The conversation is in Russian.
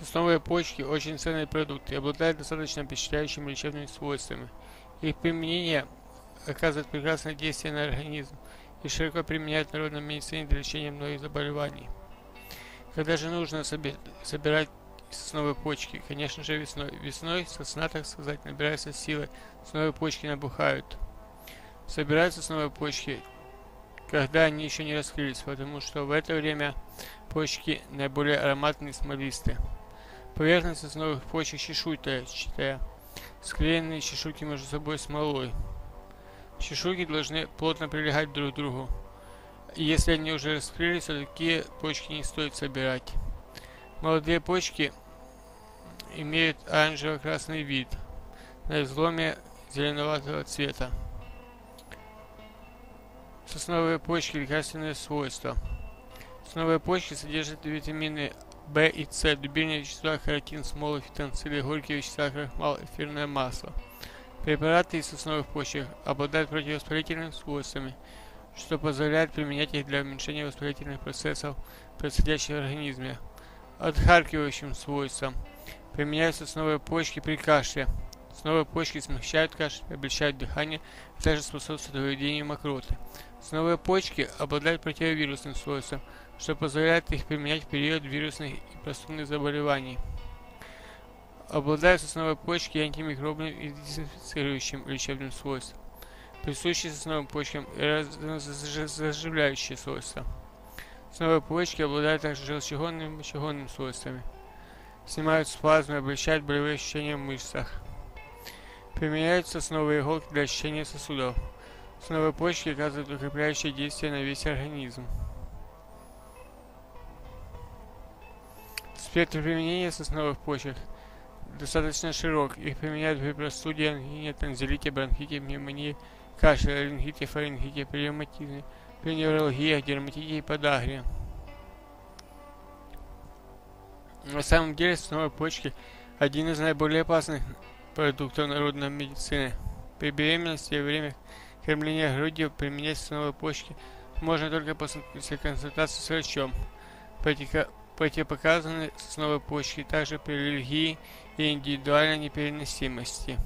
Сосновые почки – очень ценный продукт и обладают достаточно впечатляющими лечебными свойствами. Их применение оказывает прекрасное действие на организм и широко применяют в народной медицине для лечения многих заболеваний. Когда же нужно собирать сосновые почки? Конечно же весной. Весной сосна, так сказать, набирается силы, сосновые почки набухают. Собираются сосновые почки, когда они еще не раскрылись, потому что в это время почки наиболее ароматные и смолистые. Поверхность основных почек чешуйчатая, склеенные чешуйки между собой смолой. Чешуйки должны плотно прилегать друг к другу. Если они уже раскрылись, то такие почки не стоит собирать. Молодые почки имеют оранжево-красный вид, на изломе зеленоватого цвета. Сосновые почки лекарственные свойства. Сосновые почки содержат витамины В и С, дубильные вещества, каротин, смолы, фитонциды, горькие вещества, крахмал, эфирное масло. Препараты из сосновых почек обладают противовоспалительными свойствами, что позволяет применять их для уменьшения воспалительных процессов, происходящих в организме. Отхаркивающим свойствам применяют сосновые почки при кашле. Сосновые почки смягчают кашель, облегчают дыхание, а также способствуют выведению мокроты. Сосновые почки обладают противовирусным свойством, что позволяет их применять в период вирусных и простудных заболеваний. Обладают сосновой почки антимикробным и дезинфицирующим лечебным свойством, присущие сосновым почкам и заживляющие свойства. Сосновые почки обладают также желчегонными и мочегонными свойствами. Снимают спазмы, облегчают болевые ощущения в мышцах. Применяются сосновые иголки для очищения сосудов. Сосновые почки оказывают укрепляющее действие на весь организм. Спектр применения сосновых почек достаточно широк. Их применяют при простуде, ангине, танзелите, бронхите, пневмонии, кашле, рингите, фарингите, при ревматизме, при невралгии, дерматите и подагре. На самом деле сосновые почки один из наиболее опасных продуктов народной медицины. При беременности во время кормления грудью применять сосновые почки можно только после консультации с врачом противопоказаны сосновой почки, также при аллергии и индивидуальной непереносимости.